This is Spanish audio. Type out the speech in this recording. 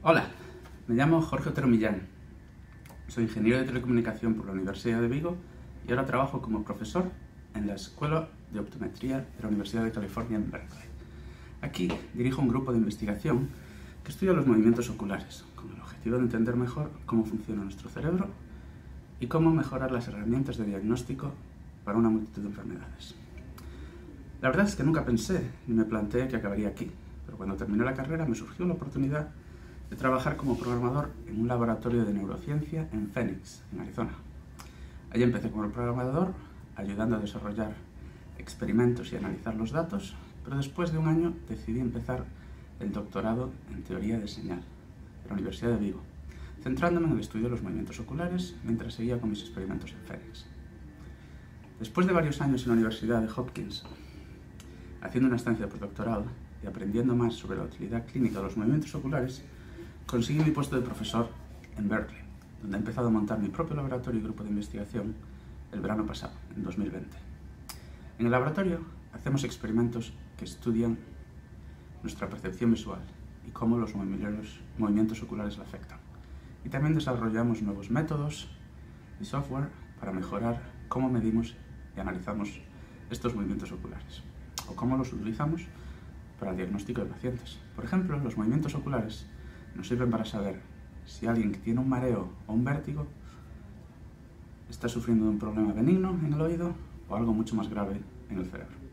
Hola, me llamo Jorge Otero Millán. Soy ingeniero de telecomunicación por la Universidad de Vigo y ahora trabajo como profesor en la Escuela de Optometría de la Universidad de California en Berkeley. Aquí dirijo un grupo de investigación que estudia los movimientos oculares, con el objetivo de entender mejor cómo funciona nuestro cerebro y cómo mejorar las herramientas de diagnóstico para una multitud de enfermedades. La verdad es que nunca pensé ni me planteé que acabaría aquí, pero cuando terminé la carrera me surgió la oportunidad de trabajar como programador en un laboratorio de neurociencia en Phoenix, en Arizona. Allí empecé como programador, ayudando a desarrollar experimentos y analizar los datos, pero después de un año decidí empezar el doctorado en teoría de señal de la Universidad de Vigo, centrándome en el estudio de los movimientos oculares mientras seguía con mis experimentos en Phoenix. Después de varios años en la Universidad de Hopkins, haciendo una estancia de postdoctoral y aprendiendo más sobre la utilidad clínica de los movimientos oculares, conseguí mi puesto de profesor en Berkeley, donde he empezado a montar mi propio laboratorio y grupo de investigación el verano pasado, en 2020. En el laboratorio hacemos experimentos que estudian nuestra percepción visual y cómo los movimientos oculares la afectan. Y también desarrollamos nuevos métodos y software para mejorar cómo medimos y analizamos estos movimientos oculares o cómo los utilizamos para el diagnóstico de pacientes. Por ejemplo, los movimientos oculares nos sirven para saber si alguien que tiene un mareo o un vértigo está sufriendo de un problema benigno en el oído o algo mucho más grave en el cerebro.